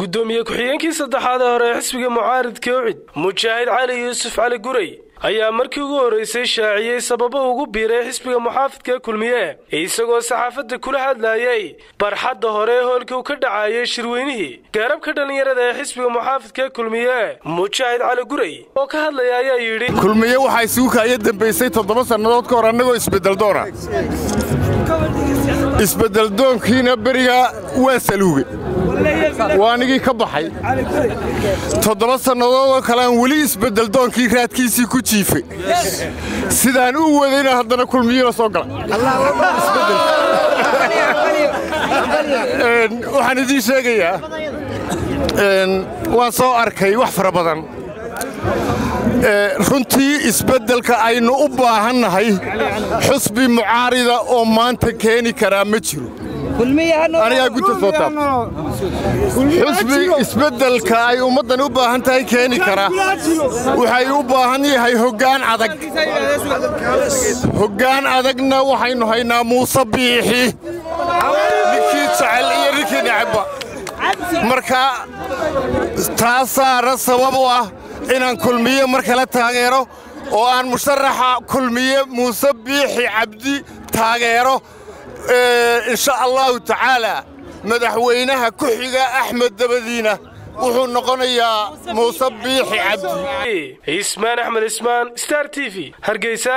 guddoomiye ku-xigeenkii saddexaad ee hore xisbiga mucaaridka ocid mujaahid cali yuusuf cali guray ayaa markii ugu horraysay shaaciyey sababo ugu biiray xisbiga muxaafidka kulmiye. Isagoo saxaafadda kula hadlayay barxadda hore ee hoolkii uu ka dhacaayay shirweynihii gaarabka dhallinyarada ee xisbiga muxaafidka kulmiye mujaahid cali guray oo ka hadlaya ayaa yidhi kulmiye waxaa isugu kaaya dambaysay toddoba sannadood ka hor annagoo isbeddeldoona isbeddeldoonkiina berigaa waa saluuge waa anigii ka baxay. Toddoba sannadoodoo kale aan weli isbeddeldoonkii raadkiisii ku jiifay. Sidaan u wadayna haddana kulmiyona soo gala waxaan idiin sheegayaa. Waan soo arkay wax fara badan. Runtii isbeddelka aynu u baahannahay xusbi mucaarida oo maanta keeni karaa ma jiro anigaa gudta soo taab xusbi isbeddelka ay ummaddan u baahan tahay keeni kara. waxay u baahan yahay hoggaan adag. Hoggaan adagna waxaynu haynaa muuse biixi. Ninkii jecel iyo ninkii necabba marka taasaana sabab u ah inaan kulmiye mar kale taageero oo aan musharaxa kulmiye muuse biixi cabdi taageero insha allahu tacaalaa madaxweynaha ku xiga axmed dabadiina wuxuu noqonayaa muuse biixi cabdi ismaan axmed ismaan star t v hargeysa